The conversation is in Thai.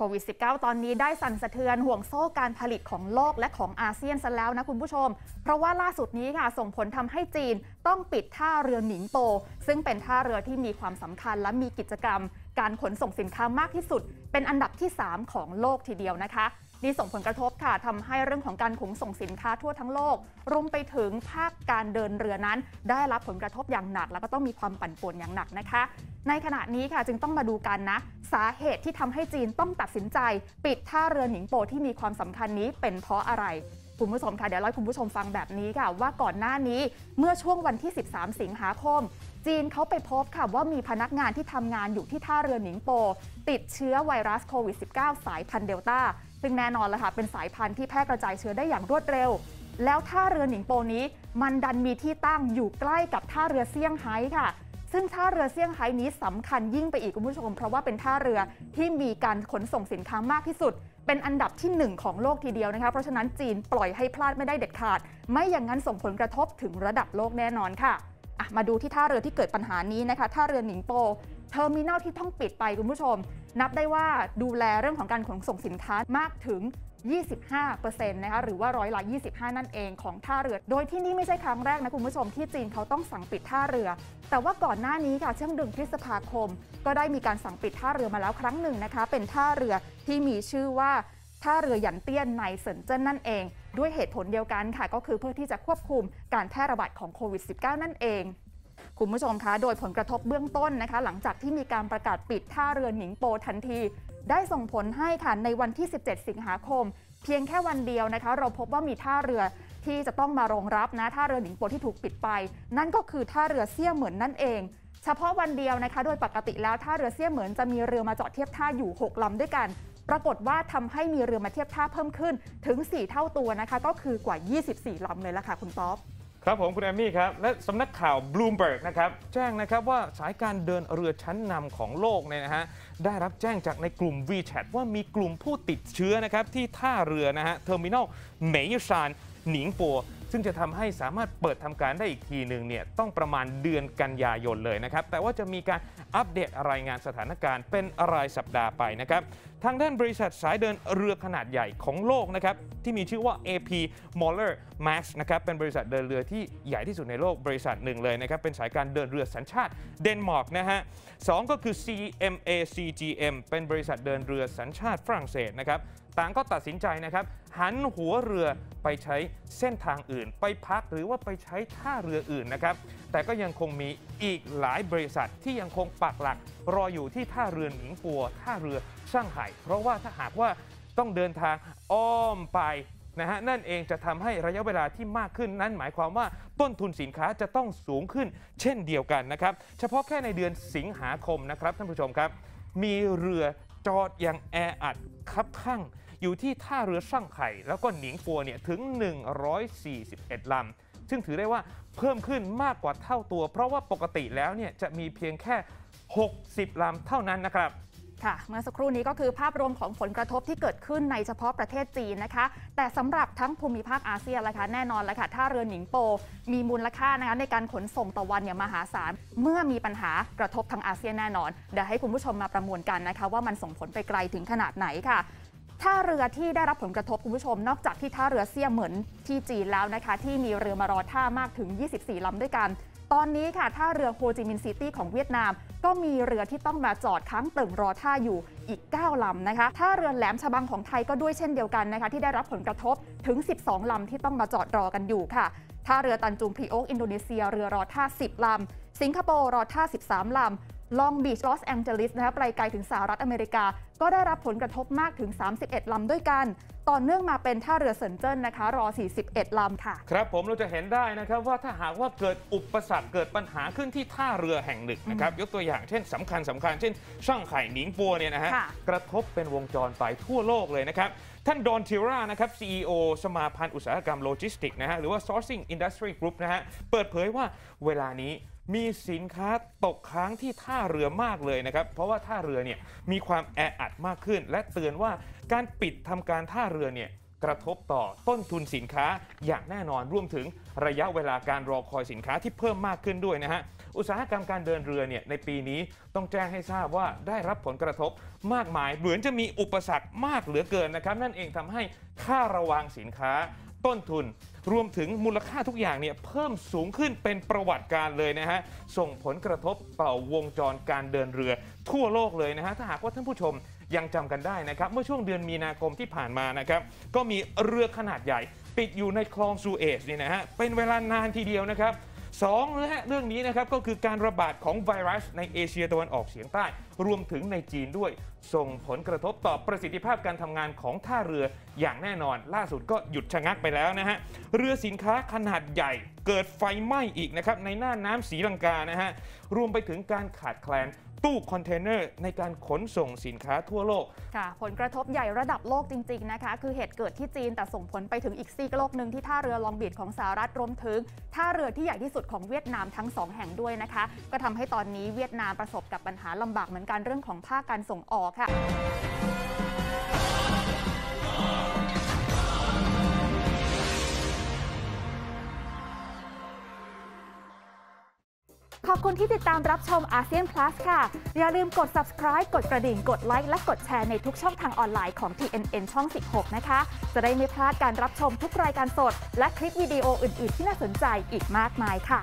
โควิด -19 ตอนนี้ได้สั่นสะเทือนห่วงโซ่การผลิตของโลกและของอาเซียนซะแล้วนะคุณผู้ชม เพราะว่าล่าสุดนี้ค่ะส่งผลทำให้จีนต้องปิดท่าเรือหนิงโป ซึ่งเป็นท่าเรือที่มีความสำคัญและมีกิจกรรม การขนส่งสินค้ามากที่สุด เป็นอันดับที่ 3 ของโลกทีเดียวนะคะ นี่ส่งผลกระทบค่ะทำให้เรื่องของการขนส่งสินค้าทั่วทั้งโลก รวมไปถึงภาคการเดินเรือนั้น ได้รับผลกระทบอย่างหนัก แล้วก็ต้องมีความปั่นป่วนอย่างหนักนะคะ ในขณะนี้ค่ะจึงต้องมาดูกันนะ สาเหตุที่ทำให้จีนต้องตัดสินใจ ปิดท่าเรือหนิงโปที่มีความสำคัญนี้เป็นเพราะอะไรคุณผู้ชมค่ะเดี๋ยวเล่าให้คุณผู้ชมฟังแบบนี้ค่ะ ว่าก่อนหน้านี้เมื่อช่วงวันที่ 13 สิงหาคม จีนเขาไปพบค่ะว่ามีพนักงานที่ทำงานอยู่ที่ท่าเรือหนิงโป ติดเชื้อไวรัสโควิด -19 สายพันธุ์เดลต้า ซึ่งแน่นอนแล้วค่ะเป็นสายพันธุ์ที่แพร่กระจายเชื้อได้อย่างรวดเร็ว แล้วท่าเรือหนิงโปนี้ มันดันมีที่ตั้งอยู่ใกล้กับท่าเรือเซี่ยงไฮ้ค่ะ ซึ่งท่าเรือเซี่ยงไฮ้นี้สำคัญยิ่งไปอีกคุณผู้ชม เพราะว่าเป็นท่าเรือที่มีการขนส่งสินค้ามากที่สุด เป็นอันดับที่ 1 ของโลกทีเดียวนะคะเพราะฉะนั้นจีนปล่อยให้พลาดไม่ได้เด็ดขาด ไม่อย่างนั้นส่งผลกระทบถึงระดับโลกแน่นอนค่ะมาดูที่ท่าเรือที่เกิดปัญหานี้นะคะ ท่าเรือหนิงโป terminal ที่ต้องปิดไปคุณผู้ชม นับได้ว่าดูแลเรื่องของการขนส่งสินค้ามากถึง 25%นะคะหรือว่าร้อยละ 25 นั่นเองของท่าเรือ โดยที่นี่ไม่ใช่ครั้งแรกนะคุณผู้ชมที่จีนเขาต้องสั่งปิดท่าเรือ แต่ว่าก่อนหน้านี้ค่ะช่วงเดือนพฤษภาคม ก็ได้มีการสั่งปิดท่าเรือมาแล้วครั้งหนึ่งนะคะ เป็นท่าเรือที่มีชื่อว่าท่าเรือหยันเตี้ยนในเซินเจิ้นนั่นเอง ด้วยเหตุผลเดียวกันค่ะ ก็คือเพื่อที่จะควบคุมการแพร่ระบาดของโควิด -19 นั่นเอง คุณผู้ชมคะ โดยผลกระทบเบื้องต้นนะคะ หลังจากที่มีการประกาศปิดท่าเรือหนิงโปทันที ได้ส่งผลให้ค่ะในวันที่ 17 สิงหาคม เพียงแค่วันเดียวนะคะ เราพบว่ามีท่าเรือที่จะต้องมารองรับนะท่าเรือหนิงโปที่ถูกปิดไป นั่นก็คือท่าเรือเซี่ยเหมือนนั่นเอง เฉพาะวันเดียวนะคะ โดยปกติแล้วท่าเรือเซี่ยเหมือนจะมีเรือมาจอดเทียบท่าอยู่ 6 ลำด้วยกัน ปรากฏว่าทำให้มีเรือมาเทียบท่าเพิ่มขึ้นถึง 4 เท่าตัวนะคะ ก็คือกว่า 24 ลำเลยละค่ะคุณป๊อป ครับผมคุณแอมมี่ครับ และสำนักข่าวบลูมเบิร์กนะครับแจ้งนะครับว่าสายการเดินเรือชั้นนำของโลกเนี่ยนะฮะได้รับแจ้งจากในกลุ่ม WeChat ว่ามีกลุ่มผู้ติดเชื้อนะครับที่ท่าเรือนะฮะ terminal เหมยซานหนิงโป ซึ่งจะทำให้สามารถเปิดทำการได้อีกทีหนึ่งเนี่ยต้องประมาณเดือนกันยายนเลยนะครับ แต่ว่าจะมีการอัปเดตรายงานสถานการณ์เป็นรายสัปดาห์ไปนะครับทางด้านบริษัทสายเดินเรือขนาดใหญ่ของโลกนะครับที่มีชื่อว่า AP Moller Maersk นะครับเป็นบริษัทเดินเรือที่ใหญ่ที่สุดในโลกบริษัทหนึ่งเลยนะครับเป็นสายการเดินเรือสัญชาติเดนมาร์กนะฮะสก็คือ CMA CGM เป็นบริษัทเดินเรือสัญชาติฝรั่งเศสนะครับ ต่างก็ตัดสินใจนะครับ หันหัวเรือไปใช้เส้นทางอื่น ไปพักหรือว่าไปใช้ท่าเรืออื่นนะครับ แต่ก็ยังคงมีอีกหลายบริษัทที่ยังคงปักหลัก รออยู่ที่ท่าเรือหนิงปัว ท่าเรือช่างไห่เพราะว่าถ้าหากว่าต้องเดินทางอ้อมไปนะฮะนั่นเองจะทำให้ระยะเวลาที่มากขึ้นนั้นหมายความว่าต้นทุนสินค้าจะต้องสูงขึ้น เช่นเดียวกันนะครับ เฉพาะแค่ในเดือนสิงหาคมนะครับท่านผู้ชมครับ มีเรือ จอดอย่างแออัดคับข้างอยู่ที่ท่าเรือช่างไข่ แล้วก็หนิงปัวเนี่ยถึง 141 ลำ ซึ่งถือได้ว่าเพิ่มขึ้นมากกว่าเท่าตัว เพราะว่าปกติแล้วเนี่ยจะมีเพียงแค่ 60 ลำเท่านั้นนะครับ ค่ะเมื่อสักครู่นี้ก็คือภาพรวมของผลกระทบที่เกิดขึ้นในเฉพาะประเทศจีนนะคะ แต่สำหรับทั้งภูมิภาคอาเซียนละคะแน่นอนแล้วค่ะท่าเรือหนิงโป มีมูลค่านะคะในการขนส่งต่อวันเนี่ยมหาศาล เมื่อมีปัญหากระทบทางอาเซียนแน่นอน เดี๋ยวให้คุณผู้ชมมาประมวลกันนะคะ ว่ามันส่งผลไปไกลถึงขนาดไหนค่ะท่าเรือที่ได้รับผลกระทบคุณผู้ชม นอกจากที่ท่าเรือเซี่ยเหมินที่จีนแล้วนะคะ ที่มีเรือมารอท่ามากถึง 24 ลำด้วยกัน ตอนนี้ค่ะท่าเรือโฮจิมินห์ซิตี้ของเวียดนาม ก็มีเรือที่ต้องมาจอดค้างตึงรอท่าอยู่อีก 9 ลำนะคะท่าเรือแหลมฉบังของไทยก็ด้วยเช่นเดียวกันนะคะ ที่ได้รับผลกระทบถึง 12 ลำที่ต้องมาจอดรอกันอยู่ค่ะท่าเรือตันจุงปริโอกอินโดนีเซีย เรือรอท่า 10 ลำ สิงคโปร์รอท่า 13 ลำ ลองบีชลอสแองเจลิสนะคะไปไกลถึงสหรัฐอเมริกา ก็ได้รับผลกระทบมากถึง 31 ลำด้วยกัน ต่อเนื่องมาเป็นท่าเรือเซินเจิ้นนะคะ รอ 41 ลำค่ะ ครับผมเราจะเห็นได้นะครับว่าถ้าหากว่าเกิดอุปสรรคเกิดปัญหาขึ้นที่ท่าเรือแห่งหนึ่งนะครับ ยกตัวอย่างเช่นสำคัญสำคัญเช่น ช่างไข่หนิงปัวเนี่ยนะฮะกระทบเป็นวงจรไปทั่วโลกเลยนะครับท่านดอนทิรานะครับ CEO สมาพันธ์อุตสาหกรรมโลจิสติกนะฮะหรือว่า Sourcing Industry Group นะฮะเปิดเผยว่าเวลานี้ มีสินค้าตกค้างที่ท่าเรือมากเลยนะครับ เพราะว่าท่าเรือเนี่ยมีความแออัดมากขึ้น และเตือนว่าการปิดทำการท่าเรือเนี่ยกระทบต่อต้นทุนสินค้าอย่างแน่นอนรวมถึงระยะเวลาการรอคอยสินค้าที่เพิ่มมากขึ้นด้วยนะฮะอุตสาหกรรมการเดินเรือเนี่ยในปีนี้ต้องแจ้งให้ทราบว่าได้รับผลกระทบมากมายเหมือนจะมีอุปสรรคมากเหลือเกินนะครับ นั่นเองทำให้ค่าระวางสินค้า ต้นทุน รวมถึงมูลค่าทุกอย่างเนี่ยเพิ่มสูงขึ้นเป็นประวัติการเลยนะฮะ ส่งผลกระทบต่อวงจรการเดินเรือทั่วโลกเลยนะฮะ ถ้าหากว่าท่านผู้ชมยังจำกันได้นะครับ เมื่อช่วงเดือนมีนาคมที่ผ่านมานะครับ ก็มีเรือขนาดใหญ่ ปิดอยู่ในคลองซูเอซนี่นะฮะเป็นเวลานานทีเดียวนะครับ สองนะฮะเรื่องนี้นะครับก็คือการระบาดของไวรัสในเอเชียตะวันออกเฉียงใต้ รวมถึงในจีนด้วย ส่งผลกระทบต่อประสิทธิภาพการทำงานของท่าเรืออย่างแน่นอน ล่าสุดก็หยุดชะงักไปแล้วนะฮะ เรือสินค้าขนาดใหญ่เกิดไฟไหม้อีกนะครับในน่านน้ำศรีลังกานะฮะรวมไปถึงการขาดแคลน ตู้คอนเทนเนอร์ในการขนส่งสินค้าทั่วโลก ค่ะ ผลกระทบใหญ่ระดับโลกจริง ๆ นะคะ คือเหตุเกิดที่จีนแต่ส่งผลไปถึงอีกซีกโลกหนึ่งที่ท่าเรือลองบีชของสหรัฐรวมถึงท่าเรือที่ใหญ่ที่สุดของเวียดนามทั้งสองแห่งด้วยนะคะ ก็ทำให้ตอนนี้เวียดนามประสบกับปัญหาลำบากเหมือนกันเรื่องของภาคการส่งออกค่ะ อบคุณที่ติดตามรับชมอาเซียน Plus ค่ะ อย่าลืมกด subscribe กดกระดิ่ง กดไลค์และกดแชร์ในทุกช่องทางออนไลน์ของ TNN ช่อง 16 นะคะ จะได้ไม่พลาดการรับชมทุกรายการสด และคลิปวิดีโออื่น ๆ ที่น่าสนใจอีกมากมายค่ะ